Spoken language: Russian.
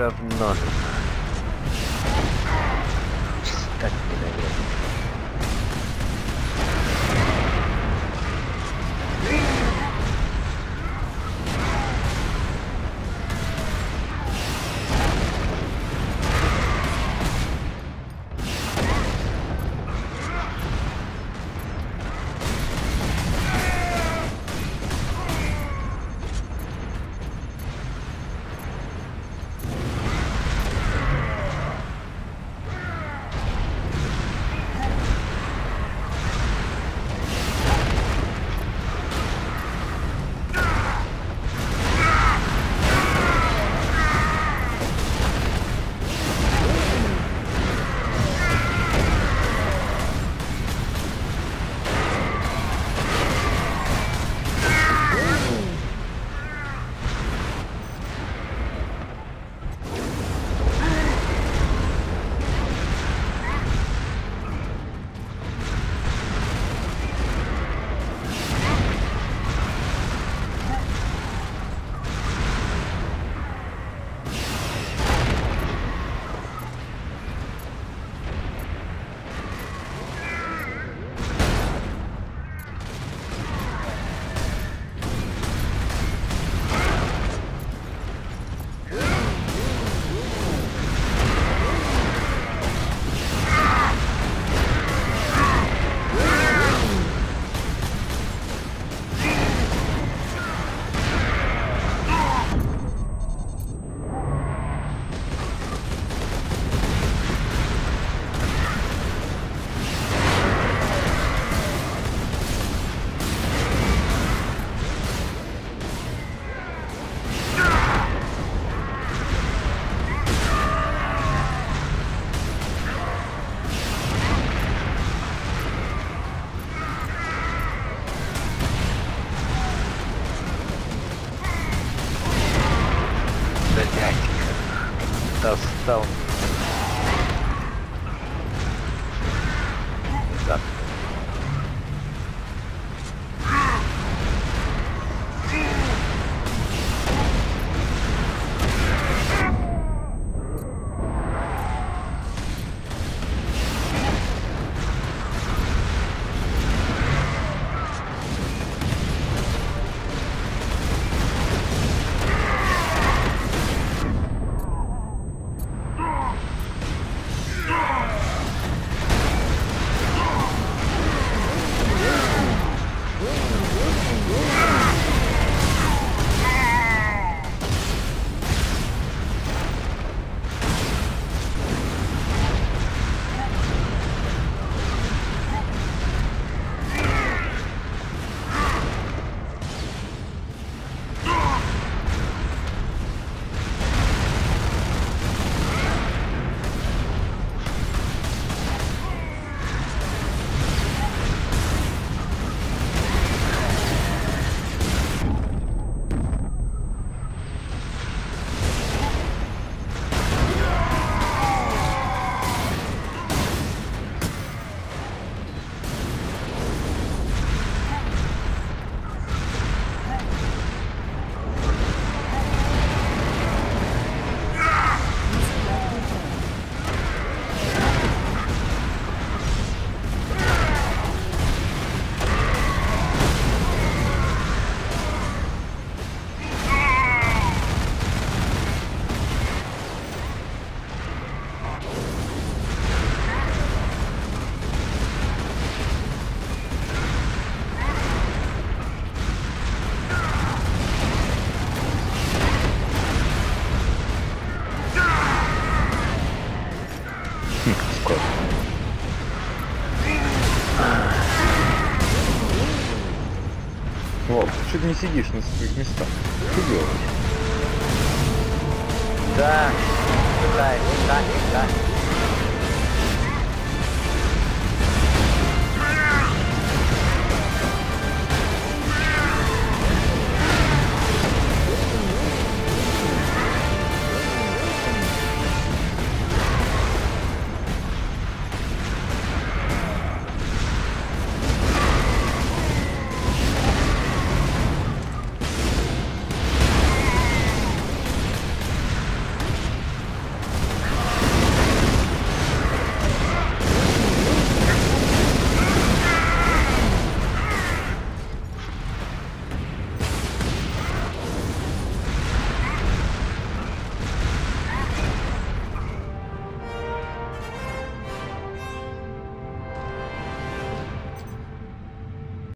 have none. Скоро. Вов, ты что ты не сидишь на своих местах? Что делаешь? Да. Да, да, да.